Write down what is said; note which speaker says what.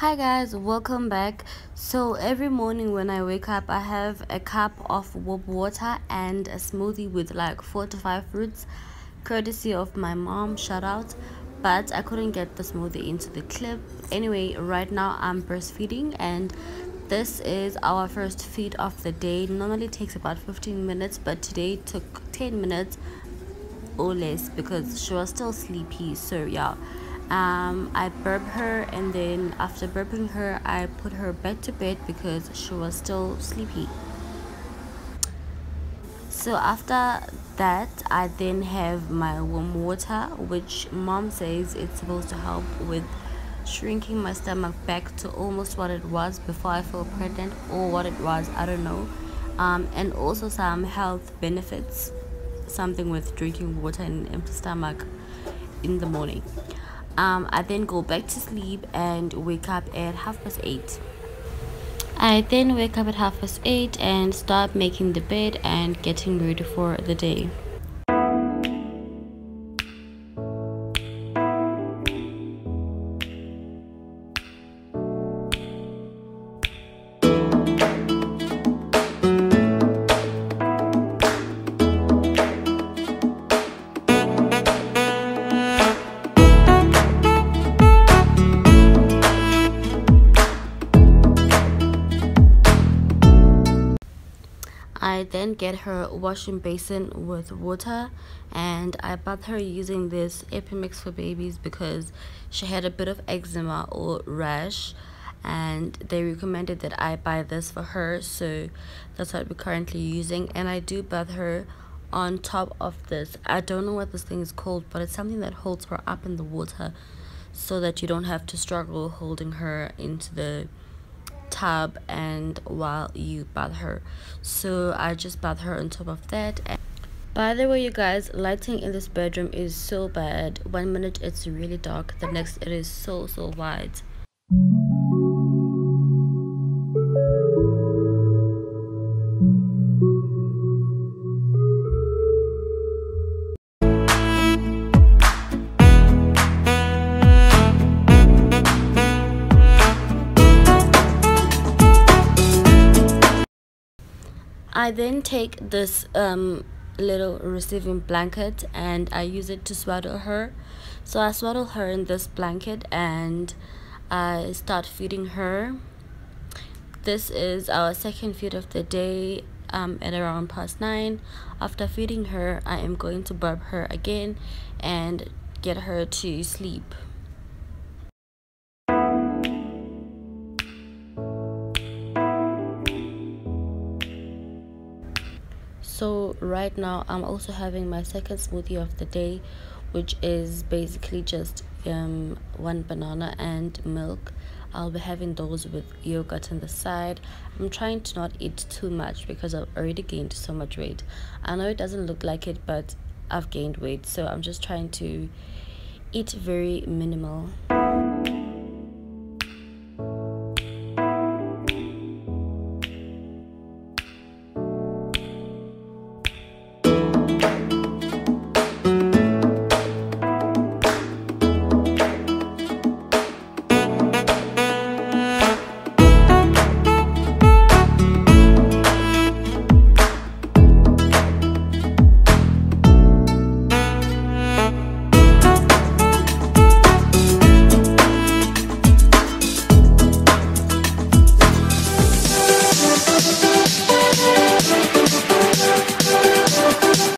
Speaker 1: Hi guys, welcome back. So every morning when I wake up, I have a cup of warm water and a smoothie with like four to five fruits, courtesy of my mom. Shout out. But I couldn't get the smoothie into the clip. Anyway, right now I'm breastfeeding and this is our first feed of the day. Normally takes about 15 minutes, but today took 10 minutes or less because she was still sleepy. So yeah um, I burp her and then after burping her I put her back to bed because she was still sleepy. So after that I then have my warm water which mom says it's supposed to help with shrinking my stomach back to almost what it was before I feel pregnant or what it was I don't know. Um, and also some health benefits something with drinking water in an empty stomach in the morning um, I then go back to sleep and wake up at half past eight. I then wake up at half past eight and start making the bed and getting ready for the day. I then get her washing basin with water and I bath her using this Epi-Max for babies because she had a bit of eczema or rash and they recommended that I buy this for her so that's what we're currently using. And I do bath her on top of this. I don't know what this thing is called but it's something that holds her up in the water so that you don't have to struggle holding her into the tub and while you bath her. So i just bath her on top of that and by the way you guys lighting in this bedroom is so bad. One minute it's really dark the next it is so so wide I then take this um, little receiving blanket and I use it to swaddle her. So I swaddle her in this blanket and I start feeding her. This is our second feed of the day um, at around past 9. After feeding her, I am going to burp her again and get her to sleep. So right now i'm also having my second smoothie of the day which is basically just um one banana and milk. I'll be having those with yogurt on the side. I'm trying to not eat too much because i've already gained so much weight. I know it doesn't look like it but i've gained weight so i'm just trying to eat very minimal